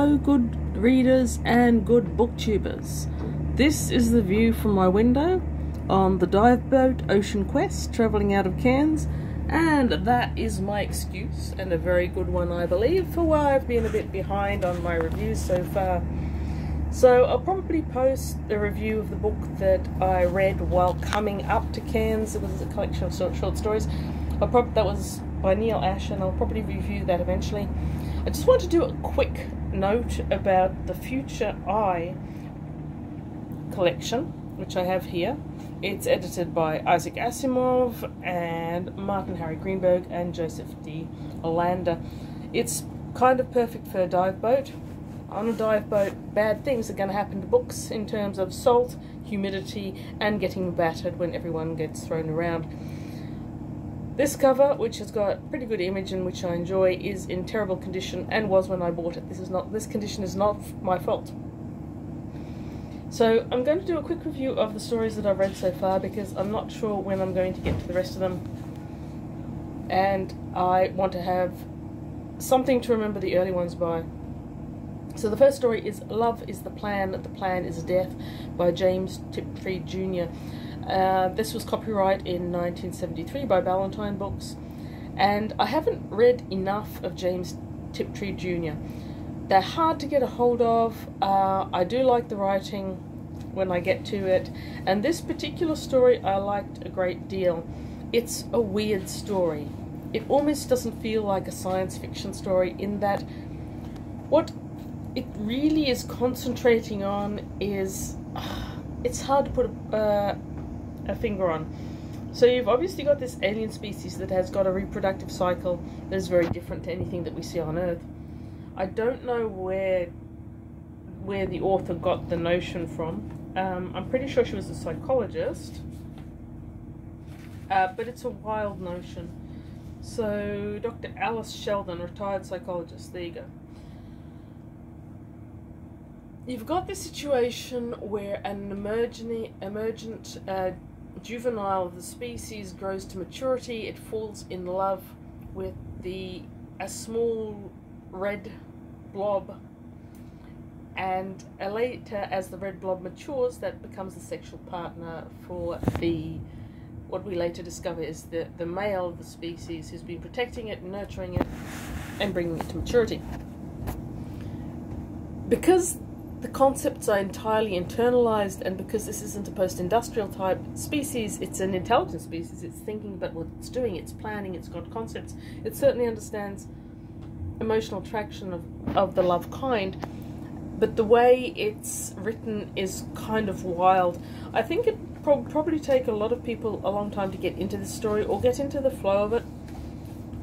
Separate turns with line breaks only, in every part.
Hello good readers and good booktubers. This is the view from my window on the dive boat Ocean Quest travelling out of Cairns and that is my excuse and a very good one I believe for why I've been a bit behind on my reviews so far. So I'll probably post a review of the book that I read while coming up to Cairns. It was a collection of short, short stories. I'll prob that was by Neil Ash and I'll probably review that eventually. I just want to do a quick note about the Future I collection, which I have here. It's edited by Isaac Asimov and Martin Harry Greenberg and Joseph D. Olander. It's kind of perfect for a dive boat on a dive boat, bad things are going to happen to books in terms of salt, humidity, and getting battered when everyone gets thrown around. This cover, which has got a pretty good image and which I enjoy, is in terrible condition and was when I bought it. This is not this condition is not my fault. So I'm going to do a quick review of the stories that I've read so far because I'm not sure when I'm going to get to the rest of them. And I want to have something to remember the early ones by. So the first story is Love is the Plan, the Plan is Death by James Tiptree Jr. Uh, this was copyright in 1973 by Ballantine Books and I haven't read enough of James Tiptree Jr. They're hard to get a hold of. Uh, I do like the writing when I get to it and this particular story I liked a great deal. It's a weird story. It almost doesn't feel like a science fiction story in that what it really is concentrating on is uh, it's hard to put a, uh, finger on. So you've obviously got this alien species that has got a reproductive cycle that is very different to anything that we see on Earth. I don't know where where the author got the notion from. Um, I'm pretty sure she was a psychologist, uh, but it's a wild notion. So Dr. Alice Sheldon, retired psychologist. There you go you've got this situation where an emergent, emergent uh, juvenile of the species grows to maturity, it falls in love with the a small red blob and later as the red blob matures that becomes the sexual partner for the what we later discover is the, the male of the species who's been protecting it, nurturing it, and bringing it to maturity. Because the concepts are entirely internalized, and because this isn't a post industrial type species, it's an intelligent species. It's thinking about what it's doing, it's planning, it's got concepts. It certainly understands emotional attraction of, of the love kind, but the way it's written is kind of wild. I think it pro probably take a lot of people a long time to get into this story or get into the flow of it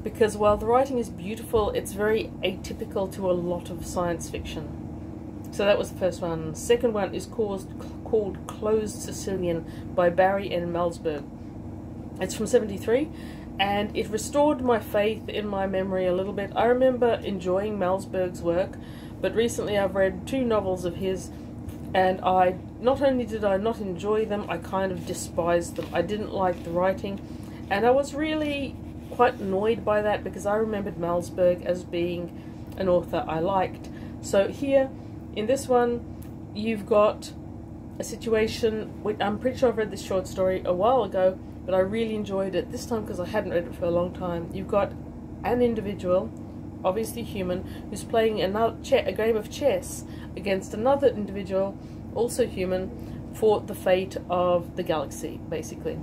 because while the writing is beautiful, it's very atypical to a lot of science fiction. So that was the first one. Second one is called, called Closed Sicilian by Barry N. Malzberg. It's from 73 and it restored my faith in my memory a little bit. I remember enjoying Malzberg's work, but recently I've read two novels of his and I not only did I not enjoy them, I kind of despised them. I didn't like the writing and I was really quite annoyed by that because I remembered Malzberg as being an author I liked. So here in this one, you've got a situation, I'm pretty sure I've read this short story a while ago, but I really enjoyed it this time because I hadn't read it for a long time. You've got an individual, obviously human, who's playing another a game of chess against another individual, also human, for the fate of the galaxy, basically.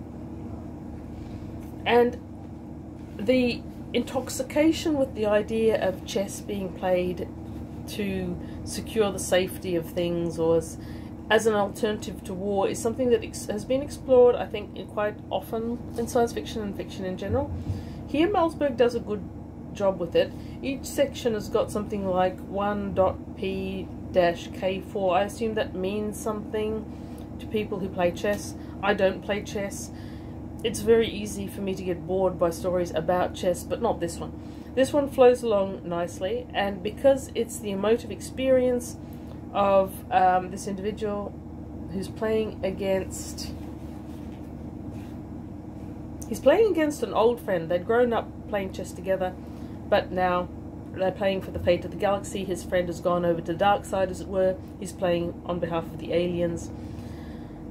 And the intoxication with the idea of chess being played to secure the safety of things or as, as an alternative to war is something that has been explored, I think, quite often in science fiction and fiction in general. Here, Malzberg does a good job with it. Each section has got something like 1.p-k4. I assume that means something to people who play chess. I don't play chess. It's very easy for me to get bored by stories about chess, but not this one. This one flows along nicely, and because it's the emotive experience of um, this individual who's playing against. He's playing against an old friend. They'd grown up playing chess together, but now they're playing for the fate of the galaxy. His friend has gone over to the dark side, as it were. He's playing on behalf of the aliens.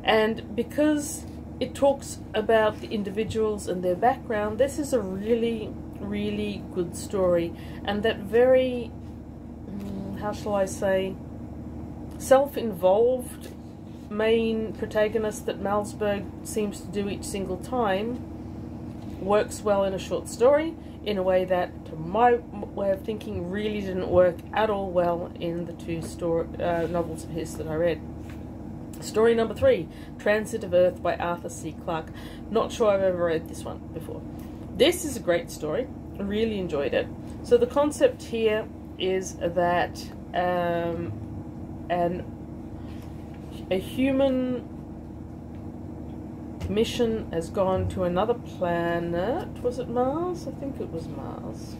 And because it talks about the individuals and their background, this is a really, really good story. And that very, mm, how shall I say, self involved main protagonist that Malzberg seems to do each single time works well in a short story in a way that, to my way of thinking, really didn't work at all well in the two story, uh, novels of his that I read. Story number three Transit of Earth by Arthur C. Clarke. Not sure I've ever read this one before. This is a great story. Really enjoyed it. So, the concept here is that um, an, a human mission has gone to another planet. Was it Mars? I think it was Mars.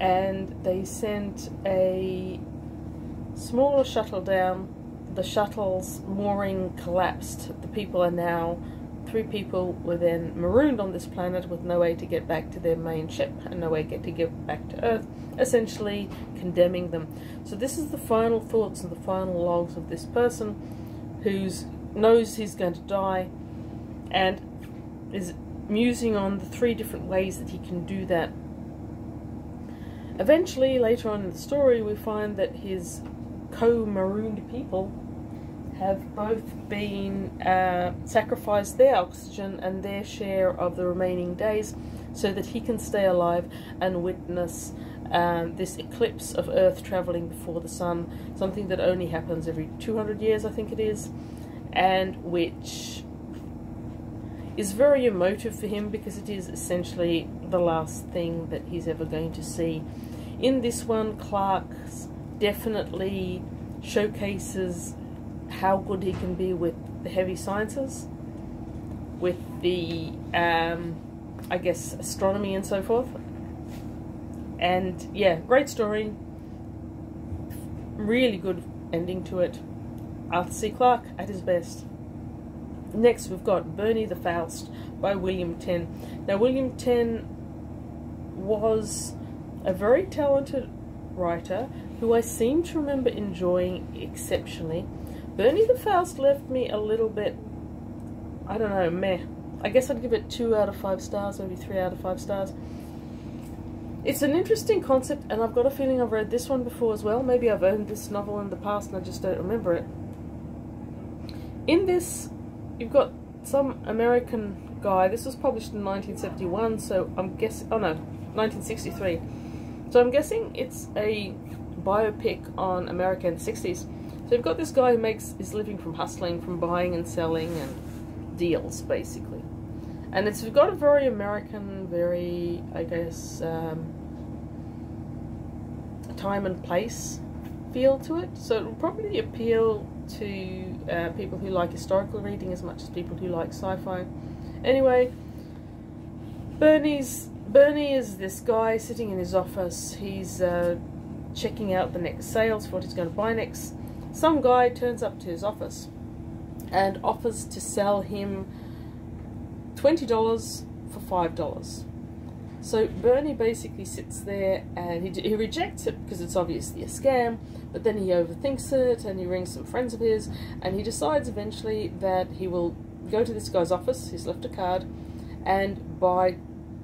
And they sent a smaller shuttle down. The shuttle's mooring collapsed. The people are now, three people were then marooned on this planet with no way to get back to their main ship and no way to get back to Earth, essentially condemning them. So, this is the final thoughts and the final logs of this person who knows he's going to die and is musing on the three different ways that he can do that. Eventually, later on in the story, we find that his co marooned people have both been uh, sacrificed their oxygen and their share of the remaining days so that he can stay alive and witness um, this eclipse of Earth traveling before the sun, something that only happens every 200 years, I think it is and which is very emotive for him because it is essentially the last thing that he's ever going to see. In this one, Clarke definitely showcases how good he can be with the heavy sciences, with the, um, I guess, astronomy and so forth. And yeah, great story. Really good ending to it. Arthur C. Clarke at his best. Next, we've got Bernie the Faust by William Tenn. Now, William Tenn was a very talented writer who I seem to remember enjoying exceptionally. Bernie the Faust left me a little bit, I don't know, meh. I guess I'd give it two out of five stars, maybe three out of five stars. It's an interesting concept, and I've got a feeling I've read this one before as well. Maybe I've owned this novel in the past and I just don't remember it. In this, you've got some American guy. This was published in 1971, so I'm guessing. Oh no, 1963. So I'm guessing it's a biopic on American 60s. So you've got this guy who makes his living from hustling, from buying and selling and deals, basically. And it's got a very American, very, I guess, um, time and place feel to it. So it will probably appeal to uh, people who like historical reading as much as people who like sci-fi. Anyway, Bernie's Bernie is this guy sitting in his office. He's uh, checking out the next sales for what he's going to buy next. Some guy turns up to his office and offers to sell him twenty dollars for five dollars. So Bernie basically sits there and he, he rejects it because it's obviously a scam, but then he overthinks it and he rings some friends of his and he decides eventually that he will go to this guy's office, he's left a card, and buy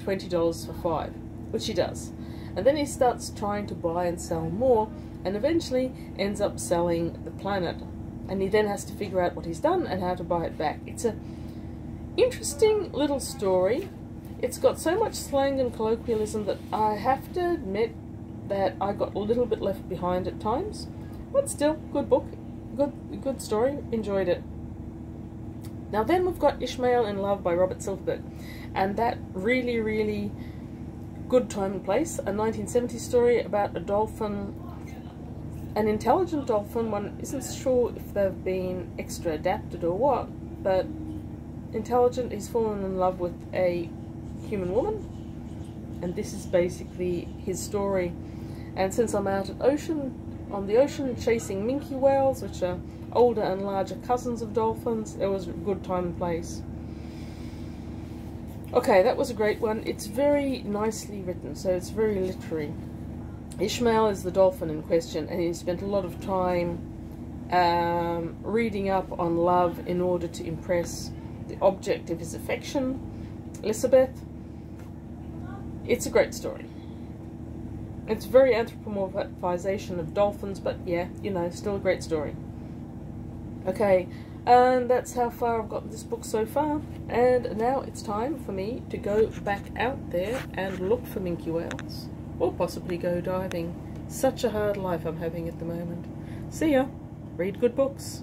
$20 for five, which he does. And then he starts trying to buy and sell more and eventually ends up selling the planet. And he then has to figure out what he's done and how to buy it back. It's a interesting little story it's got so much slang and colloquialism that I have to admit that I got a little bit left behind at times. But still, good book, good good story, enjoyed it. Now then we've got Ishmael in Love by Robert Silverberg. And that really, really good time and place. A 1970 story about a dolphin, an intelligent dolphin. One isn't sure if they've been extra adapted or what, but intelligent. He's fallen in love with a human woman, and this is basically his story. And since I'm out at ocean, on the ocean chasing minke whales, which are older and larger cousins of dolphins, it was a good time and place. Okay, that was a great one. It's very nicely written, so it's very literary. Ishmael is the dolphin in question, and he spent a lot of time um, reading up on love in order to impress the object of his affection, Elizabeth. It's a great story. It's very anthropomorphization of dolphins, but yeah, you know, still a great story. Okay, and that's how far I've got this book so far. And now it's time for me to go back out there and look for minke whales. Or possibly go diving. Such a hard life I'm having at the moment. See ya. Read good books.